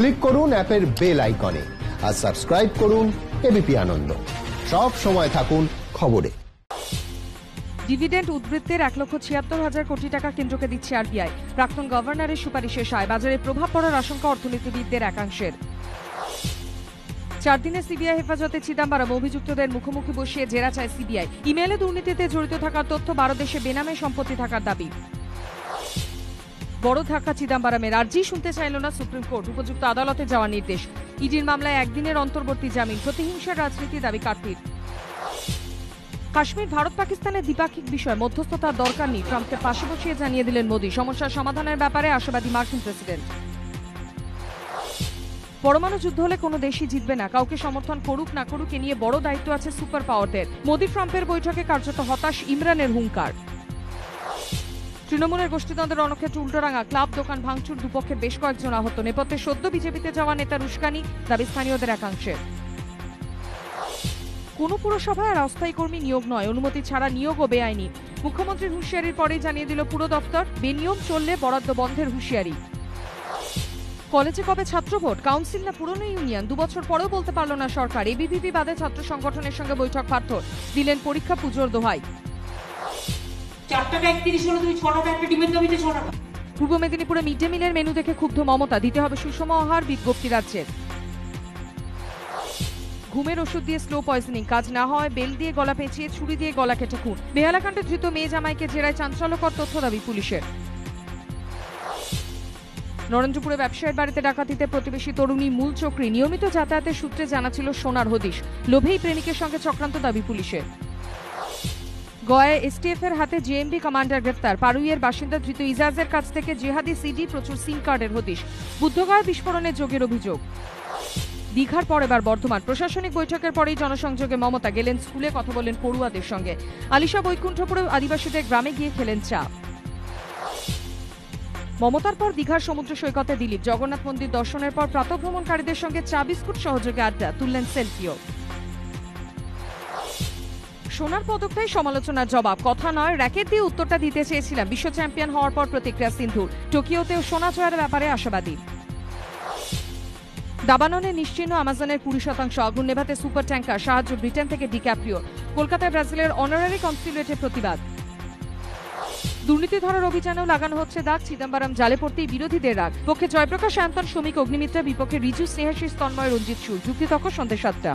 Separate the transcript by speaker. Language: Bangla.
Speaker 1: ক্লিক করুন অ্যাপের বেল আইকনে আর সাবস্ক্রাইব করুন এবিপি আনন্দ। সব সময় থাকুন খবরে।
Speaker 2: ডিভিডেন্ড উদ্বৃত্তের এক লক্ষ ছিয়াত্তর হাজার কোটি টাকা কেন্দ্রকে দিচ্ছে আরবিআই। প্রাক্তন গভর্নরের সুপারিশে সায় বাজারে প্রভাব পড়ার আশঙ্কা অর্থনীতিবিদদের একাংশের। চার দিনের সিবিআই হেফাজতে চিদাম্বরম, অভিযুক্তদের মুখোমুখি বসিয়ে জেরা চায় সিবিআই। ইমেলে দুর্নীতিতে জড়িত থাকার তথ্য বারো দেশে বেনামে সম্পত্তি থাকার দাবি। বড় ধাক্কা চিদাম্বরমের আর্জি শুনতে চাইল না সুপ্রিম কোর্ট। উপযুক্ত আদালতে যাওয়ার নির্দেশ। ইডির মামলায় একদিনের অন্তর্বর্তী জামিন। প্রতিহিংসার রাজনীতি দাবি কার্তির কাশ্মীর, ভারত, পাকিস্তানের দ্বিপাক্ষিক বিষয় মধ্যস্থতার দরকার নেই। ট্রাম্পকে পাশে বসিয়ে জানিয়ে দিলেন মোদী। সমস্যার সমাধানের ব্যাপারে আশাবাদী মার্কিন প্রেসিডেন্ট। পরমাণু যুদ্ধ হলে কোনো দেশই জিতবে না। কাউকে সমর্থন করুক, না করুক, এ নিয়ে বড় দায়িত্ব আছে সুপার পাওয়ারদের। মোদী ট্রাম্পের বৈঠকে কার্যত হতাশ ইমরানের হুঙ্কার। তৃণমূলের গোষ্ঠীদ্বন্দ্বের রণক্ষেত্র উল্টোরাঙা, ক্লাব, দোকান, ভাঙচুর দুপক্ষের বেশ কয়েকজন আহত। নেপথ্যে সদ্য বিজেপিতে যাওয়া নেতার উস্কানি দাবি স্থানীয়দের একাংশের কোনো পুরসভায় আর অস্থায়ী কর্মী নিয়োগ নয়, অনুমতি ছাড়া নিয়োগও বেআইনি। মুখ্যমন্ত্রীর হুঁশিয়ারির পরেই জানিয়ে দিল পুরো দফতর বেনিয়ম চললে বরাদ্দ বন্ধের হুঁশিয়ারি। কলেজে কবে ছাত্র ভোট? কাউন্সিল না পুরনো ইউনিয়ন? দুবছর পরেও বলতে পারল না সরকার। এবিভিপি বাদে ছাত্র সংগঠনের সঙ্গে বৈঠক পার্থর দিলেন পরীক্ষা পুজোর দোহাই। পূর্ব মেদিনীপুরে মিড ডে মিলের মেনু দেখে ক্ষুব্ধ মমতা। দিতে হবে সুষম আহার, বিজ্ঞপ্তি রাজ্যের। ঘুমের ওষুধ দিয়ে স্লো পয়জনিং কাজ না হয় বেল দিয়ে গলা পেঁচিয়ে, ছুরি দিয়ে গলা কেটে খুন। বেহালাকাণ্ডে ধৃত মেয়ে জামাইকে জেরায় চাঞ্চল্যকর তথ্য দাবি পুলিশের। নরেন্দ্রপুরে ব্যবসায়ীর বাড়িতে ডাকাতিতে প্রতিবেশী তরুণী মূল চক্রী। নিয়মিত যাতায়াতের সূত্রে জানা ছিল সোনার হদিশ। লোভেই প্রেমিকের সঙ্গে চক্রান্ত দাবি পুলিশের। গয়ায় এসটিএফ এর হাতে জেএমবি কমান্ডার গ্রেফতার পারুইয়ের বাসিন্দা ধৃত ইজাজের কাছ থেকে জেহাদি সিডি, প্রচুর সিম কার্ডের হদিশ। বুদ্ধগয়া বিস্ফোরণের যোগের অভিযোগ। দীঘার পর এবার বর্ধমান। প্রশাসনিক বৈঠকের পরেই জনসংযোগে মমতা গেলেন স্কুলে, কথা বলেন পড়ুয়াদের সঙ্গে। আলিশা বৈকুণ্ঠপুরে আদিবাসীদের গ্রামে গিয়ে খেলেন চা। মমতার পর দীঘার সমুদ্র সৈকতে দিলীপ। জগন্নাথ মন্দির দর্শনের পর প্রাতভ্রমণকারীদের সঙ্গে চা বিস্কুট সহযোগে আড্ডা, তুললেন সেলফিও। সোনার পদকটাই সমালোচনার জবাব। কথা নয়, র্যাকেট দিয়ে উত্তরটা দিতে চেয়েছিলাম। বিশ্ব চ্যাম্পিয়ন হওয়ার পর প্রতিক্রিয়া সিন্ধুর। টোকিওতেও সোনা জয়ের ব্যাপারে আশাবাদী। দাবাননে নিশ্চিহ্ন আমাজনের কুড়ি শতাংশ। আগুন নেভাতে সুপার ট্যাঙ্কার, সাহায্য ব্রিটেন থেকে ডিক্যাপ্রিও। কলকাতায় ব্রাজিলের অনারারি কনসুলেটের প্রতিবাদ। দুর্নীতি ধরার অভিযানেও লাগানো হচ্ছে দাগ। চিদম্বরম জালে পড়তেই বিরোধীদের রাগ। পক্ষে জয়প্রকাশ আন্তন শ্রমিক অগ্নিমিত্রা বিপক্ষে রিজু স্নেহাশিস তন্ময় রঞ্জিত সুর। যুক্তিতর্ক সন্ধ্যে সাতটা।